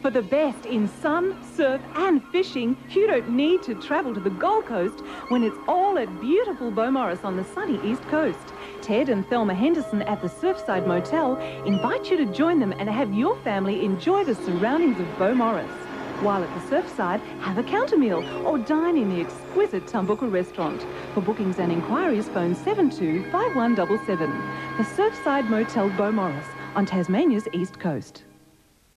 For the best in sun, surf and fishing, you don't need to travel to the Gold Coast when it's all at beautiful Beaumaris on the sunny East Coast. Ted and Thelma Henderson at the Surfside Motel invite you to join them and have your family enjoy the surroundings of Beaumaris. While at the Surfside, have a counter meal or dine in the exquisite Tambuka restaurant. For bookings and inquiries, phone 725177. The Surfside Motel Beaumaris on Tasmania's East Coast.